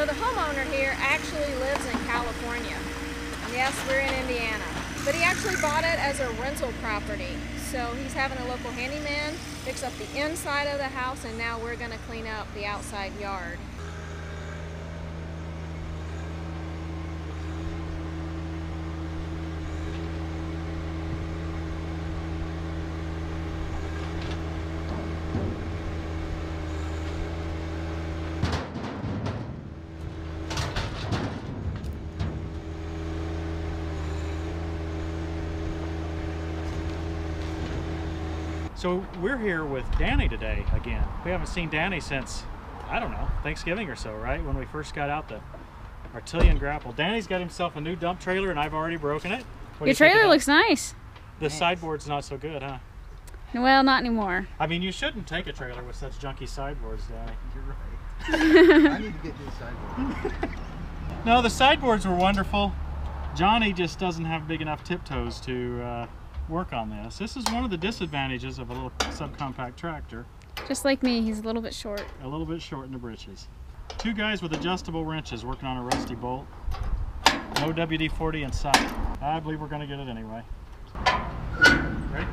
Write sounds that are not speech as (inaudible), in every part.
So the homeowner here actually lives in California. Yes, we're in Indiana. But he actually bought it as a rental property. So he's having a local handyman fix up the inside of the house and now we're gonna clean up the outside yard. So we're here with Danny today again. We haven't seen Danny since, I don't know, Thanksgiving or so, right? When we first got out the Artillian grapple. Danny's got himself a new dump trailer and I've already broken it. What Your you trailer looks nice. The sideboard's not so good, huh? Well, not anymore. I mean, you shouldn't take a trailer with such junky sideboards, Danny. You're right. (laughs) I need to get to the sideboard. (laughs) No, the sideboards were wonderful. Johnny just doesn't have big enough tiptoes to uh, work on this. This is one of the disadvantages of a little subcompact tractor. Just like me, he's a little bit short. a little bit short in the britches. Two guys with adjustable wrenches working on a rusty bolt. No WD-40 in sight. I believe we're going to get it anyway. Ready?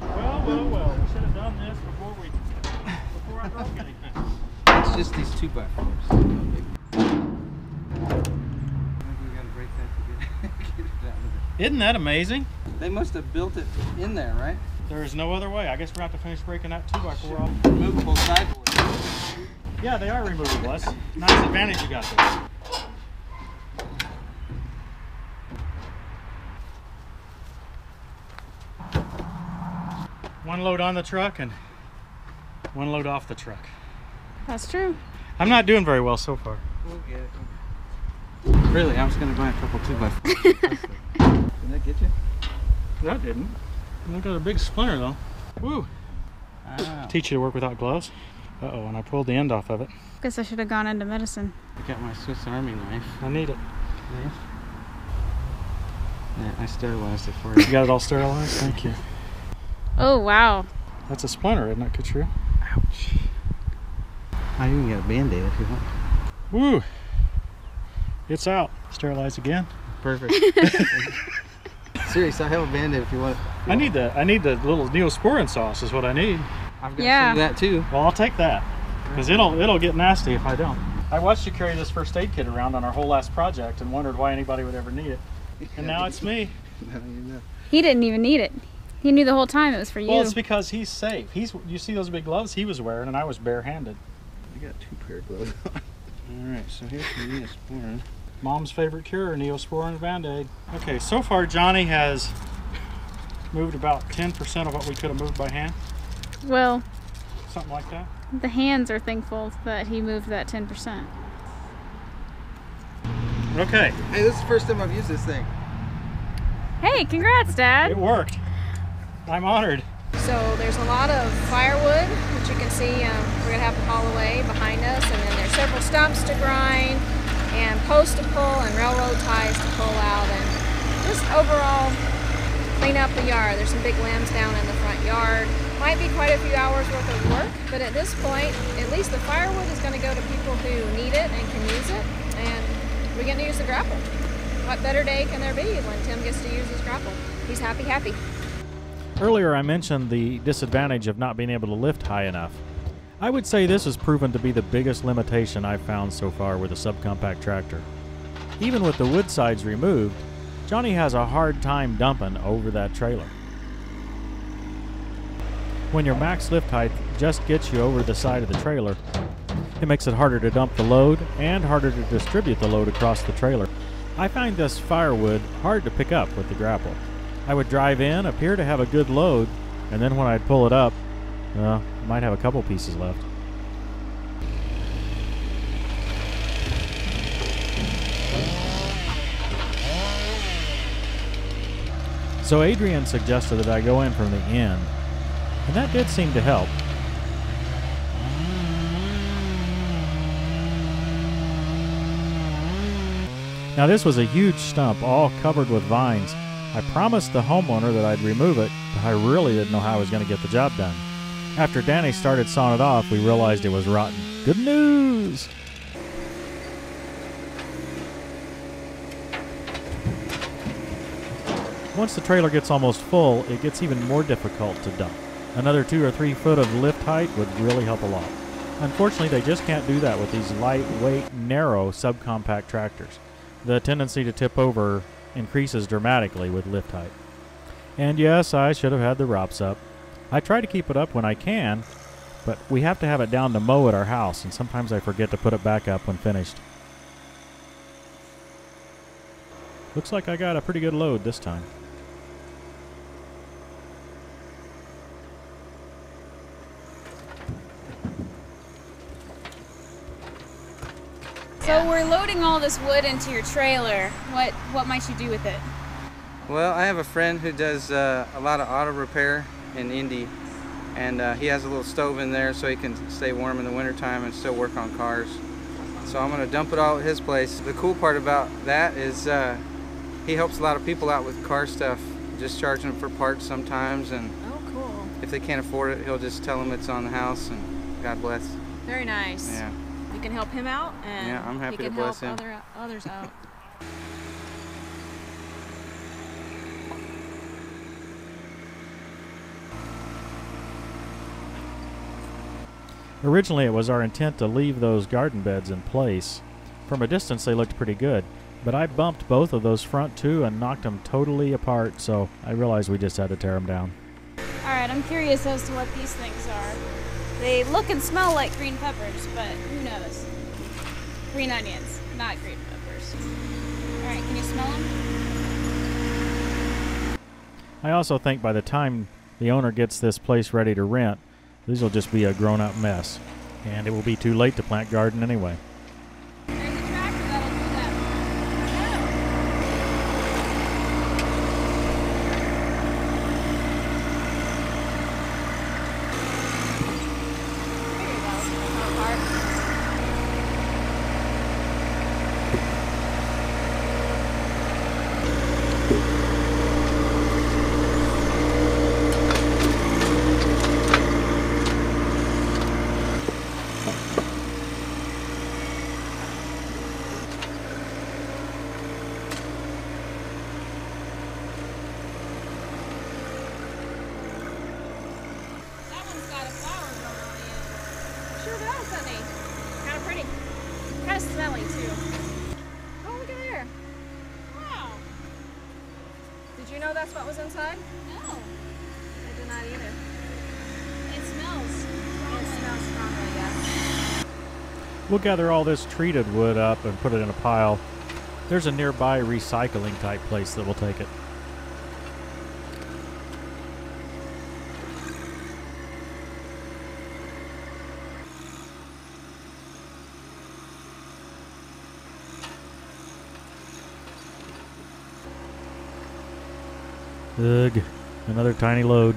Well, well, well. We should have done this before we before I broke anything. It's just these two by fours. Isn't that amazing? They must have built it in there, right? There is no other way. I guess we're going to have to finish breaking that 2x4 off. Removable sideboard. Yeah, they are removable. That's nice advantage you got there. One load on the truck and one load off the truck. That's true. I'm not doing very well so far. We'll really, I was going to buy a couple 2x4s. (laughs) Did that get you? That didn't. I got a big splinter though. Woo! Wow. Teach you to work without gloves. Uh-oh, and I pulled the end off of it. I guess I should have gone into medicine. I got my Swiss Army knife. I need it. Yeah. I sterilized it for you. You got it all sterilized? Thank you. Oh, wow. That's a splinter, isn't it, Katrina? Ouch. I even got a band-aid if you want. Woo! It's out. Sterilized again. Perfect. (laughs) Serious, I have a band-aid if you want. I need the I need the little neosporin sauce is what I need. I've got Yeah. some of that too. Well, I'll take that because it'll it'll get nasty if I don't. I watched you carry this first aid kit around on our whole last project and wondered why anybody would ever need it. And now it's me. (laughs) Now you know. He didn't even need it. He knew the whole time it was for you. Well, it's because he's safe. He's you see those big gloves he was wearing and I was barehanded. I got two pair of gloves on. All right, so here's the Neosporin. Mom's favorite cure, Neosporin Band-Aid. Okay, so far Johnny has moved about 10% of what we could have moved by hand, well, something like that. the hands are thankful that he moved that 10%. Okay, Hey, this is the first time I've used this thing. Hey, congrats, Dad. it worked. I'm honored. So there's a lot of firewood, which you can see um, we're gonna have to haul away behind us, and then there's several stumps to grind, and posts to pull, and railroad ties to pull out, and just overall clean up the yard. There's some big limbs down in the front yard. Might be quite a few hours worth of work, but at this point, at least the firewood is gonna go to people who need it and can use it, and we're gonna use the grapple. What better day can there be when Tim gets to use his grapple? He's happy, happy. Earlier, I mentioned the disadvantage of not being able to lift high enough. I would say this has proven to be the biggest limitation I've found so far with a subcompact tractor. Even with the wood sides removed, Johnny has a hard time dumping over that trailer. When your max lift height just gets you over the side of the trailer, it makes it harder to dump the load and harder to distribute the load across the trailer. I find this firewood hard to pick up with the grapple. I would drive in, appear to have a good load, and then when I'd pull it up, well, might have a couple pieces left. So Adrian suggested that I go in from the end, and that did seem to help. Now this was a huge stump, all covered with vines. I promised the homeowner that I'd remove it, but I really didn't know how I was going to get the job done. After Danny started sawing it off, we realized it was rotten. Good news! Once the trailer gets almost full, it gets even more difficult to dump. Another two or three foot of lift height would really help a lot. Unfortunately, they just can't do that with these lightweight, narrow subcompact tractors. The tendency to tip over increases dramatically with lift height. And yes, I should have had the ROPS up. I try to keep it up when I can, but we have to have it down to mow at our house, and sometimes I forget to put it back up when finished. Looks like I got a pretty good load this time. So we're loading all this wood into your trailer. What what might you do with it? Well, I have a friend who does uh, a lot of auto repair in Indy, and uh, he has a little stove in there so he can stay warm in the wintertime and still work on cars. So I'm going to dump it all at his place. The cool part about that is uh, he helps a lot of people out with car stuff, just charging them for parts sometimes, and Oh, cool. if they can't afford it, he'll just tell them it's on the house, and God bless. Very nice. Yeah. You can help him out, and Yeah, I'm happy he to can bless help him. Other, others out. (laughs) Originally, it was our intent to leave those garden beds in place. From a distance, they looked pretty good, but I bumped both of those front two and knocked them totally apart, so I realized we just had to tear them down. All right, I'm curious as to what these things are. They look and smell like green peppers, but who knows? Green onions, not green peppers. All right, can you smell them? I also think by the time the owner gets this place ready to rent, these will just be a grown up mess, and it will be too late to plant garden anyway. There's a tractor that'll do that. There you go. That's not hard. That one's got a flower growing on the end. Sure does, honey. Kind of pretty. Kind of smelly too. Oh, look at there. Wow. Did you know that's what was inside? No, I did not either. it smells. It smells strongly, yes. We'll gather all this treated wood up and put it in a pile. There's a nearby recycling type place that will take it. Ugh, another tiny load.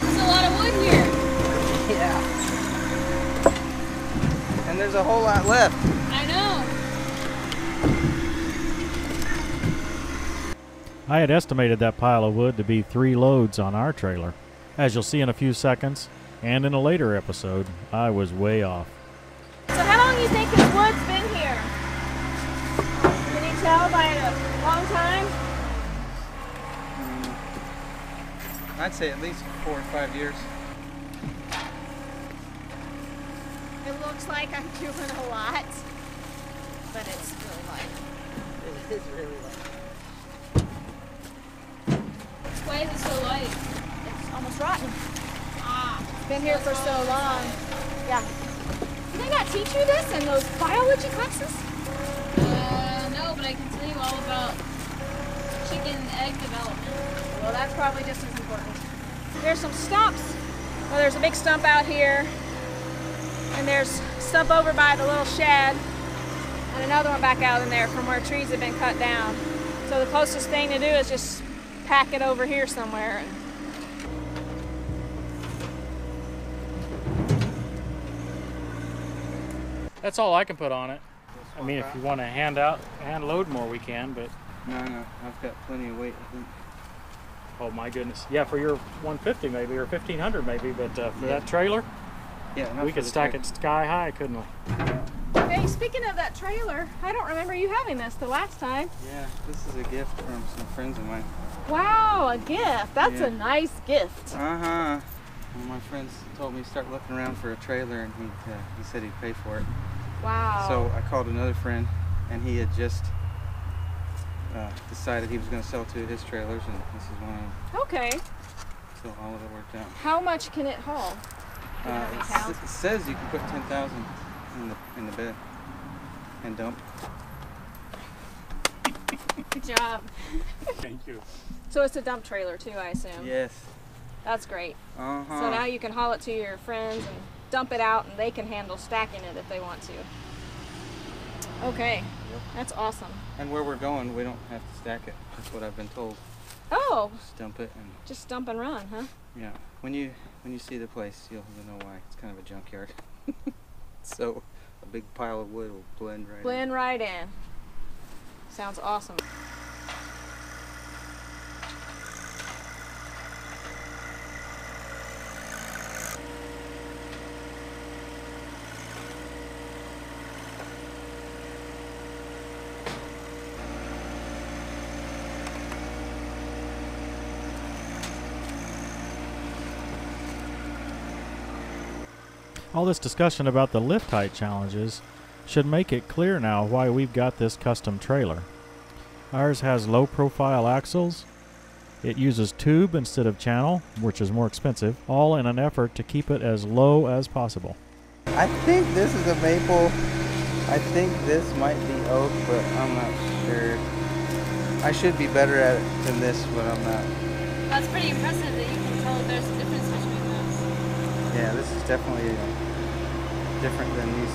There's a lot of wood here. Yeah. And there's a whole lot left. I know. I had estimated that pile of wood to be three loads on our trailer. As you'll see in a few seconds, and in a later episode, I was way off. So how long do you think this wood's been here? Can you tell by a long time? I'd say at least four or five years. It looks like I'm doing a lot, but it's really light. It is really light. Why is it so light? It's almost rotten. Ah. It's been here for so long. Yeah. Did they not teach you this in those biology classes? Uh, no, but I can tell you all about chicken egg development. Well, that's probably just as important. There's some stumps. Well, there's a big stump out here, and there's stuff over by the little shed, and another one back out in there from where trees have been cut down. So the closest thing to do is just pack it over here somewhere. That's all I can put on it. I mean, if you want to hand out, hand load more, we can. But No, no, I've got plenty of weight. I think. oh my goodness, yeah, for your 150 maybe or 1500 maybe, but uh, for Yeah. that trailer, Yeah, not we for could the stack trailer. it sky high, couldn't we? Hey, speaking of that trailer, I don't remember you having this the last time. Yeah, this is a gift from some friends of mine. Wow, a gift. That's Yeah. a nice gift. Uh huh. One of my friends told me to start looking around for a trailer, and he uh, he said he'd pay for it. Wow. So I called another friend, and he had just uh, decided he was going to sell two of his trailers, and this is one of them. okay. So all of it worked out. How much can it haul? Do you Uh, it, it says you can put ten thousand in the in the bed and dump. Good job. Thank you. So it's a dump trailer too, I assume. Yes. That's great. Uh huh. So now you can haul it to your friends and dump it out, and they can handle stacking it if they want to. Okay. Yep. That's awesome. and where we're going, we don't have to stack it. That's what I've been told. Oh, Just dump it, and just dump and run, huh? yeah. When you when you see the place, you'll, you'll know why. It's kind of a junkyard. (laughs) so a big pile of wood will blend right in. Blend right in. Sounds awesome. All this discussion about the lift height challenges should make it clear now why we've got this custom trailer. Ours has low profile axles. It uses tube instead of channel, which is more expensive, all in an effort to keep it as low as possible. I think this is a maple. I think this might be oak, but I'm not sure. I should be better at it than this, but I'm not. That's pretty impressive that you can tell that there's a difference between those. Yeah, this is definitely uh, different than these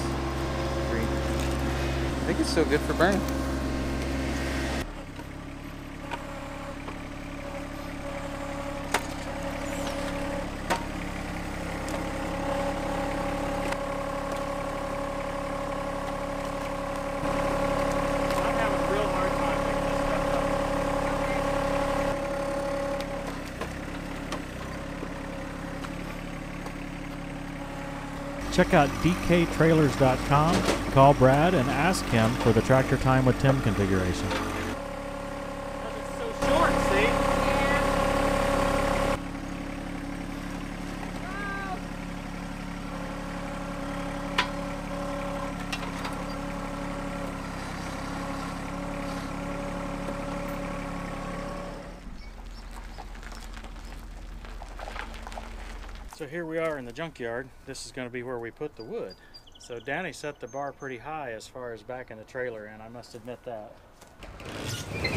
three. I think it's still good for burning. I'm having a real hard time picking this stuff up. Check out dktrailers.com, call Brad, and ask him for the Tractor Time with Tim configuration. It's so short, see? So here we are in the junkyard. This is going to be where we put the wood. So Danny set the bar pretty high as far as backing the trailer in, I must admit that. You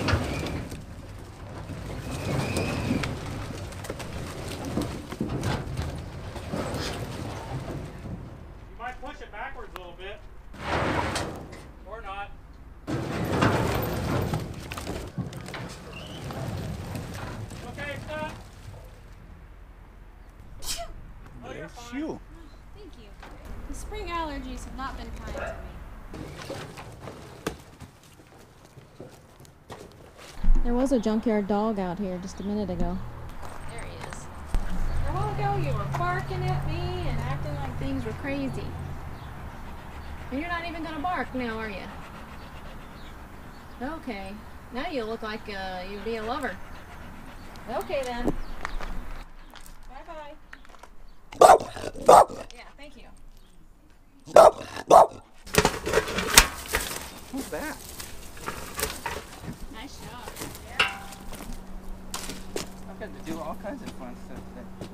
might push it backwards a little bit. Or not. Okay, stop. Oh, you're fine. Thank you. The spring allergies have not been kind to me. There was a junkyard dog out here just a minute ago. There he is. A while ago, you were barking at me and acting like things were crazy. And you're not even gonna bark now, are you? Okay. Now you look like uh, you'd be a lover. Okay then. Bye bye सकते हैं।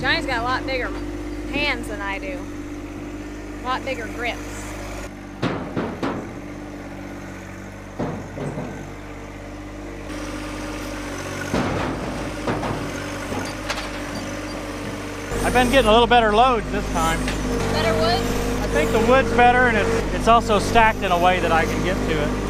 Johnny's got a lot bigger hands than I do. A lot bigger grips. I've been getting a little better loads this time. Better wood? I think the wood's better and it's, it's also stacked in a way that I can get to it.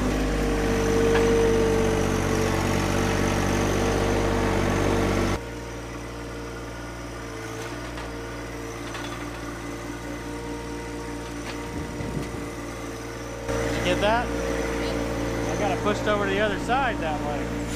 Get that? I got it pushed over to the other side that way.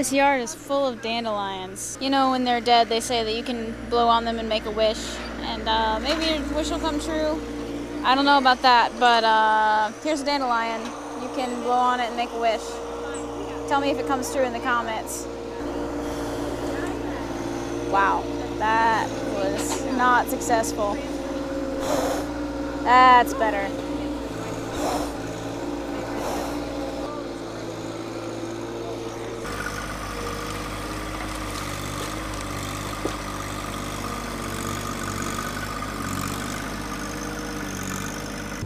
This yard is full of dandelions. You know, when they're dead, they say that you can blow on them and make a wish, and uh, maybe your wish will come true. I don't know about that, but uh, here's a dandelion. You can blow on it and make a wish. Tell me if it comes true in the comments. Wow, that was not successful. (sighs) That's better.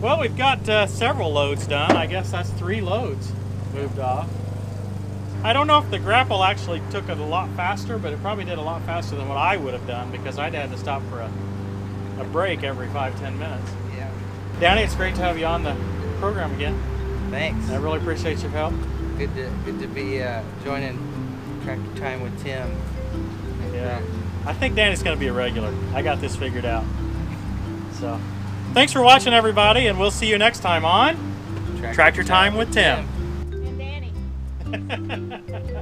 Well, we've got uh, several loads done. I guess that's three loads moved off. I don't know if the grapple actually took it a lot faster, but it probably did a lot faster than what I would have done because I'd had to stop for a, a break every five, ten minutes. Yeah. Danny, it's great to have you on the program again. Thanks. I really appreciate your help. Good to good to be uh, joining Tractor Time with Tim. Yeah. I think Danny's going to be a regular. I got this figured out. So, thanks for watching, everybody, and we'll see you next time on Tractor Time with Tim. And Danny. (laughs)